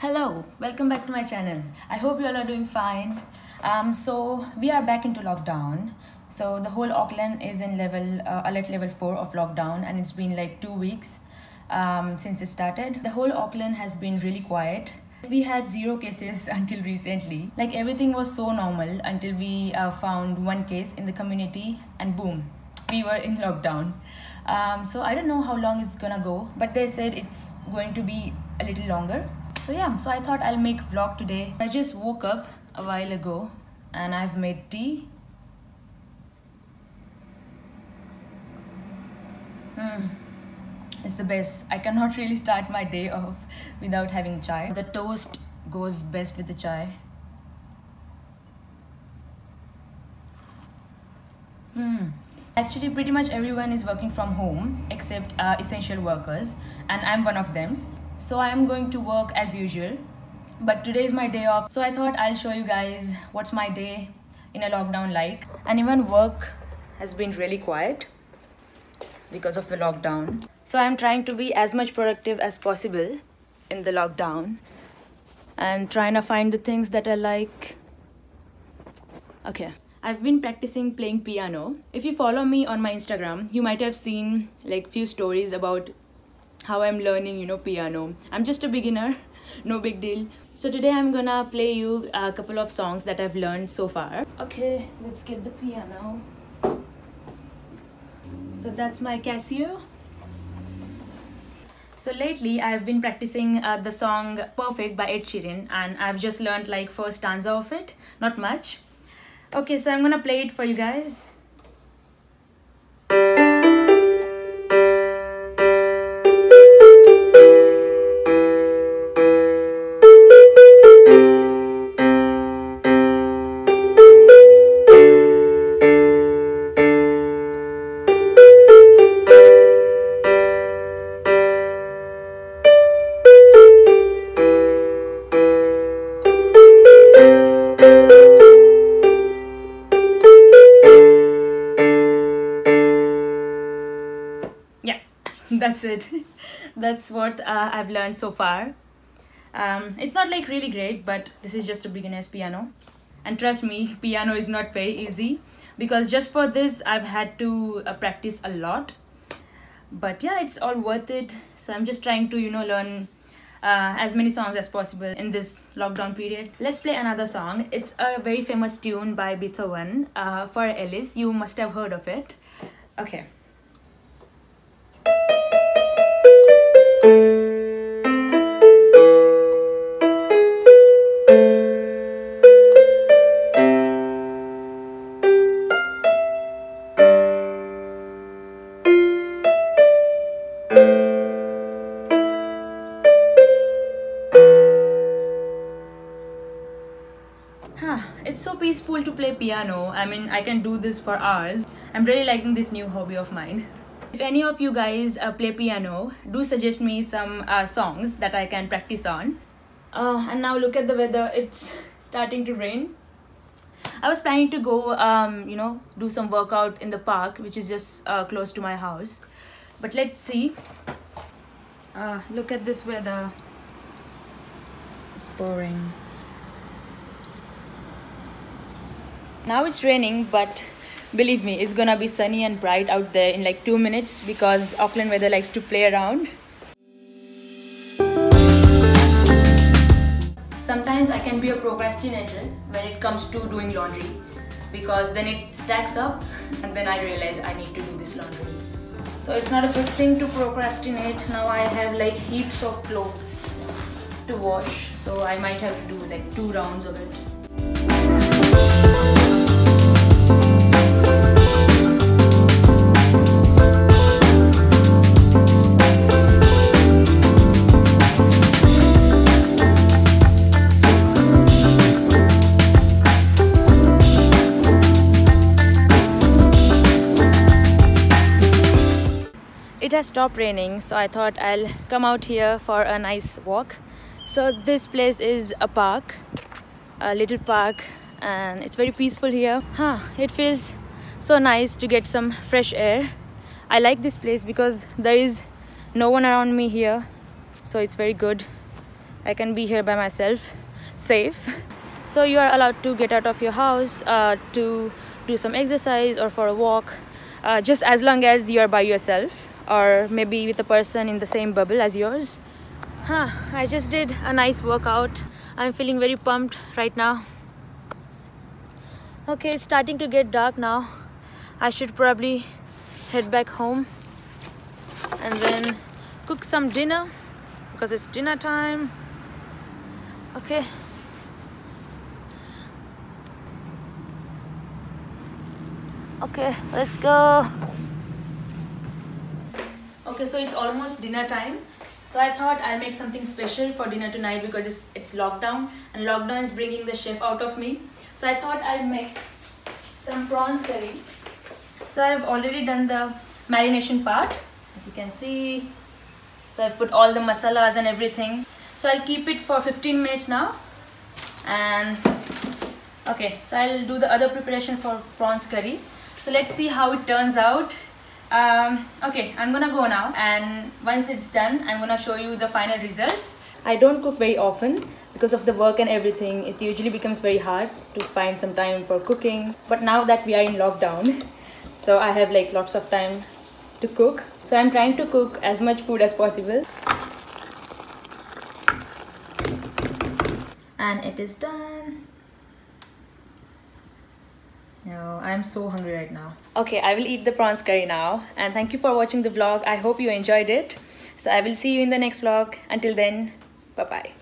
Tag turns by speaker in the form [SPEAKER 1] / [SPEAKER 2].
[SPEAKER 1] Hello, welcome back to my channel. I hope you all are doing fine. Um, so we are back into lockdown. So the whole Auckland is in level uh, alert level four of lockdown, and it's been like two weeks um, since it started. The whole Auckland has been really quiet. We had zero cases until recently. Like everything was so normal until we uh, found one case in the community, and boom, we were in lockdown. Um, so I don't know how long it's gonna go, but they said it's going to be a little longer. So yeah, so I thought I'll make vlog today. I just woke up a while ago and I've made tea. Hmm. It's the best. I cannot really start my day off without having chai. The toast goes best with the chai. Hmm. Actually, pretty much everyone is working from home except uh, essential workers, and I'm one of them. So I am going to work as usual. But today is my day off, so I thought I'll show you guys what's my day in a lockdown like. And even work has been really quiet because of the lockdown. So I'm trying to be as much productive as possible in the lockdown and trying to find the things that I like. Okay. I've been practicing playing piano. If you follow me on my Instagram, you might have seen like few stories about how I'm learning, you know, piano. I'm just a beginner, no big deal. So today I'm gonna play you a couple of songs that I've learned so far. Okay, let's get the piano. So that's my Casio. So lately I've been practicing uh, the song Perfect by Ed Sheeran and I've just learned like first stanza of it, not much. Okay, so I'm gonna play it for you guys. That's it. That's what uh, i've learned so far. Um, it's not like really great but this is just a beginner's piano. And trust me piano is not very easy. Because just for this i've had to uh, practice a lot. But yeah it's all worth it. So i'm just trying to you know learn uh, as many songs as possible in this lockdown period. Let's play another song. It's a very famous tune by beethoven uh, Für Elise. you must have heard of it. Okay it's so peaceful to play piano. I mean, I can do this for hours. I'm really liking this new hobby of mine. If any of you guys uh, play piano, do suggest me some uh, songs that I can practice on. Uh, and now look at the weather, it's starting to rain. I was planning to go, um, you know, do some workout in the park, which is just uh, close to my house. But let's see. Uh, look at this weather. It's pouring. Now it's raining, but believe me, it's gonna be sunny and bright out there in like two minutes because Auckland weather likes to play around. Sometimes I can be a procrastinator when it comes to doing laundry because then it stacks up and then I realize I need to do this laundry. So it's not a good thing to procrastinate. Now I have like heaps of clothes to wash, so I might have to do like two rounds of it. It has stopped raining so i thought i'll come out here for a nice walk. So this place is a park a little park and it's very peaceful here. Huh it feels so nice to get some fresh air. I like this place because there is no one around me here so it's very good. I can be here by myself safe. So you are allowed to get out of your house uh, to do some exercise or for a walk uh, just as long as you are by yourself or maybe with a person in the same bubble as yours. Huh I just did a nice workout. I'm feeling very pumped right now. Okay it's starting to get dark now. I should probably head back home and then cook some dinner because it's dinner time. Okay. Okay let's go okay so it's almost dinner time. So i thought i'll make something special for dinner tonight because it's, it's lockdown and lockdown is bringing the chef out of me. So i thought i'll make some prawns curry. So i've already done the marination part as you can see. So i've put all the masalas and everything. So i'll keep it for 15 minutes now. And okay so i'll do the other preparation for prawns curry. So let's see how it turns out um, okay i'm gonna go now. And once it's done i'm gonna show you the final results. I don't cook very often. Because of the work and everything it usually becomes very hard to find some time for cooking. But now that we are in lockdown so i have like lots of time to cook. So i'm trying to cook as much food as possible. And it is done no, I'm so hungry right now. Okay, I will eat the prawns curry now. And thank you for watching the vlog. I hope you enjoyed it. So I will see you in the next vlog. Until then, bye-bye.